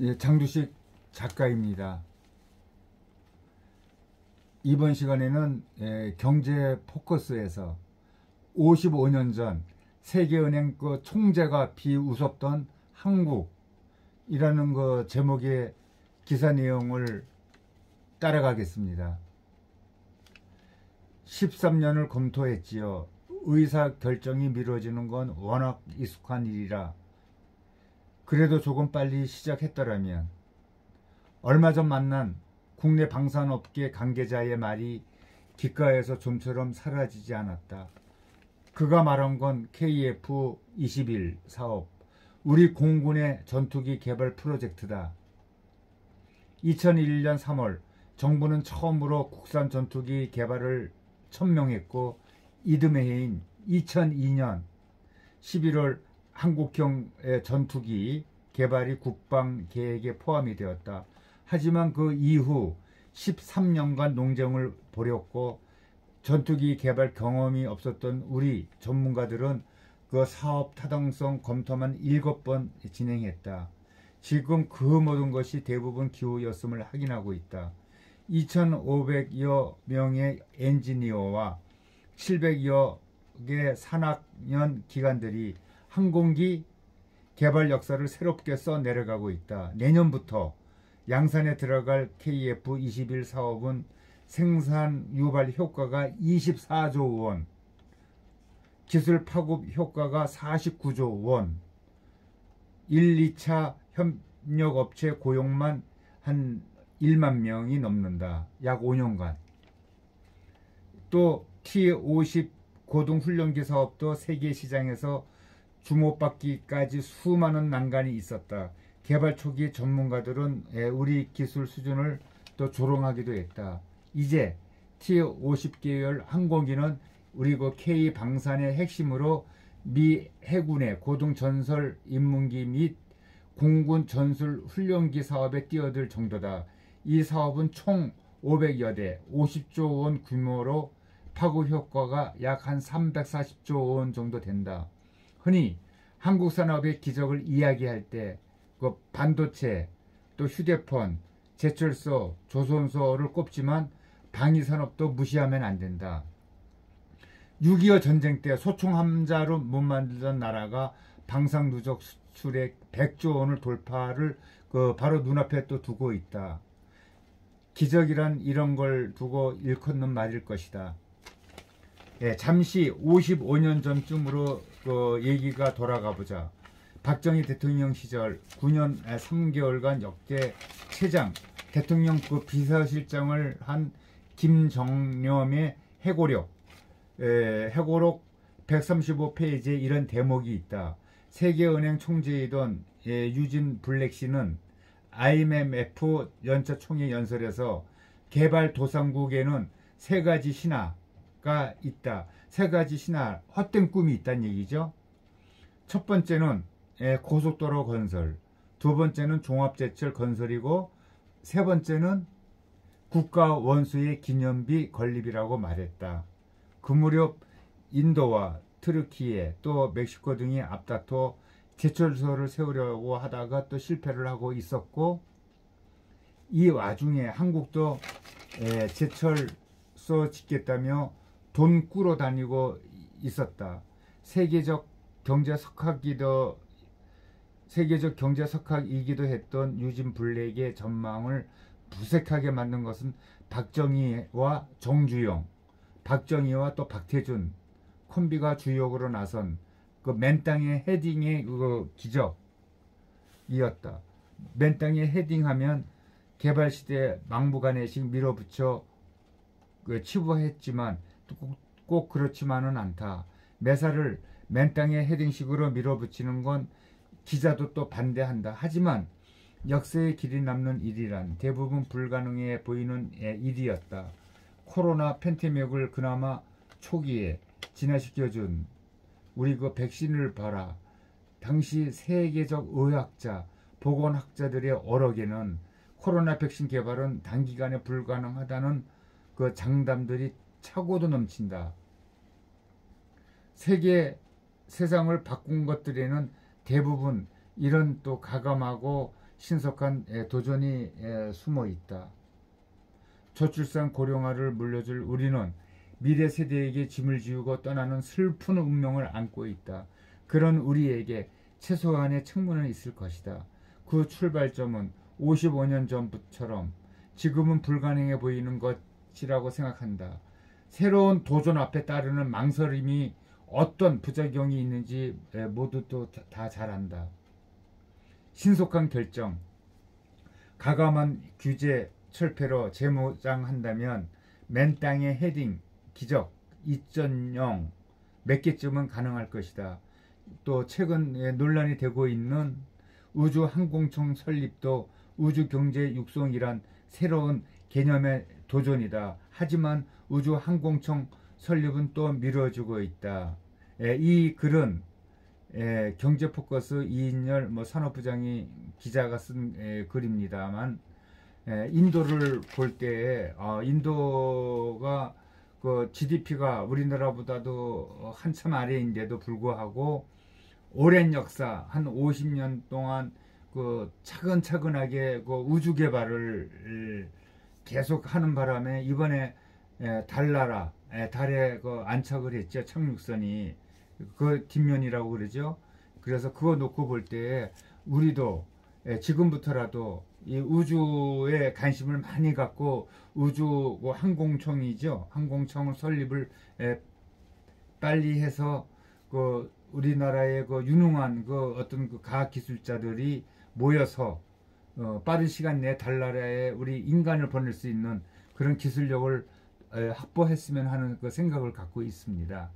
예, 장두식 작가입니다. 이번 시간에는 예, 경제 포커스에서 55년 전 세계은행 그 총재가 비웃었던 한국이라는 그 제목의 기사 내용을 따라가겠습니다. 13년을 검토했지요. 의사 결정이 미뤄지는 건 워낙 익숙한 일이라 그래도 조금 빨리 시작했더라면 얼마 전 만난 국내 방산업계 관계자의 말이 귓가에서 좀처럼 사라지지 않았다. 그가 말한 건 KF-21 사업, 우리 공군의 전투기 개발 프로젝트다. 2001년 3월 정부는 처음으로 국산 전투기 개발을 천명했고 이듬해 해인 2002년 11월 한국형의 전투기 개발이 국방 계획에 포함이 되었다. 하지만 그 이후 13년간 농정을 벌였고 전투기 개발 경험이 없었던 우리 전문가들은 그 사업 타당성 검토만 7번 진행했다. 지금 그 모든 것이 대부분 기후였음을 확인하고 있다. 2,500여 명의 엔지니어와 700여 개 산학년 기관들이 항공기 개발 역사를 새롭게 써 내려가고 있다. 내년부터 양산에 들어갈 KF-21 사업은 생산 유발 효과가 24조 원, 기술 파급 효과가 49조 원, 1, 2차 협력업체 고용만 한 1만 명이 넘는다. 약 5년간. 또 T50 고등훈련기 사업도 세계 시장에서 주목받기까지 수많은 난관이 있었다. 개발 초기 전문가들은 우리 기술 수준을 또 조롱하기도 했다. 이제 T50 계열 항공기는 우리 그 K 방산의 핵심으로 미 해군의 고등 전설 인문기 및 공군 전술 훈련기 사업에 뛰어들 정도다. 이 사업은 총 500여 대 50조 원 규모로 파급 효과가 약 한 340조 원 정도 된다. 흔히 한국 산업의 기적을 이야기할 때 그 반도체, 또 휴대폰, 제철소, 조선소를 꼽지만 방위산업도 무시하면 안 된다. 6.25 전쟁 때 소총 함자로 못 만들던 나라가 방산 누적 수출액 100조 원을 돌파를 그 바로 눈앞에 또 두고 있다. 기적이란 이런 걸 두고 일컫는 말일 것이다. 예, 잠시 55년 전쯤으로 그 얘기가 돌아가 보자. 박정희 대통령 시절 9년 3개월간 역대 최장 대통령급 비서실장을 한 김정념의 해고력, 에, 해고록 135페이지에 이런 대목이 있다. 세계은행 총재이던 예, 유진 블랙 씨는 IMF 연차 총회 연설에서 개발 도상국에는 세 가지 신화, 가 있다. 세 가지 신화, 헛된 꿈이 있다는 얘기죠. 첫 번째는 예, 고속도로 건설, 두 번째는 종합제철 건설이고 세 번째는 국가 원수의 기념비 건립이라고 말했다. 그 무렵 인도와 트르키에 또 멕시코 등이 앞다퉈 제철소를 세우려고 하다가 또 실패를 하고 있었고 이 와중에 한국도 예, 제철소 짓겠다며 돈 꾸러 다니고 있었다. 세계적 경제 석학이더 세계적 경제 석학이기도 했던 유진 블랙의 전망을 무색하게 만든 것은 박정희와 정주영, 박정희와 또 박태준 콤비가 주역으로 나선 그 맨땅의 헤딩의 그 기적이었다. 맨땅에 헤딩하면 개발시대 막무가내식 밀어붙여 그 치부했지만 꼭, 꼭 그렇지만은 않다. 매사를 맨 땅에 헤딩식으로 밀어붙이는 건 기자도 또 반대한다. 하지만 역사의 길이 남는 일이란 대부분 불가능해 보이는 일이었다. 코로나 팬데믹을 그나마 초기에 진화시켜준 우리 그 백신을 봐라. 당시 세계적 의학자, 보건학자들의 어록에는 코로나 백신 개발은 단기간에 불가능하다는 그 장담들이 차고도 넘친다. 세계 세상을 바꾼 것들에는 대부분 이런 또 가감하고 신속한 에, 도전이 에, 숨어 있다. 저출산 고령화를 물려줄 우리는 미래 세대에게 짐을 지우고 떠나는 슬픈 운명을 안고 있다. 그런 우리에게 최소한의 책무는 있을 것이다. 그 출발점은 55년 전부처럼 지금은 불가능해 보이는 것이라고 생각한다. 새로운 도전 앞에 따르는 망설임이 어떤 부작용이 있는지 모두 또 다 잘 안다. 신속한 결정, 가감한 규제 철폐로 재무장한다면 맨 땅의 헤딩, 기적, 2.0 몇 개쯤은 가능할 것이다. 또 최근 논란이 되고 있는 우주항공청 설립도 우주경제 육성이란 새로운 개념의 도전이다. 하지만 우주항공청 설립은 또 미뤄지고 있다. 에, 이 글은 에, 경제포커스 이인열 뭐 산업부장이 기자가 쓴 에, 글입니다만 인도를 볼때 어, 인도가 그 GDP가 우리나라보다도 한참 아래인데도 불구하고 오랜 역사 한 50년 동안 그 차근차근하게 그 우주 개발을 계속 하는 바람에 이번에 달나라. 달에 그 안착을 했죠 착륙선이. 그 뒷면이라고 그러죠. 그래서 그거 놓고 볼 때 우리도 지금부터라도 이 우주에 관심을 많이 갖고 우주 그 항공청이죠. 항공청을 설립을 빨리 해서 그 우리나라의 그 유능한 그 어떤 그 과학 기술자들이 모여서 어 빠른 시간 내에 달나라에 우리 인간을 보낼 수 있는 그런 기술력을 확보했으면 하는 그 생각을 갖고 있습니다.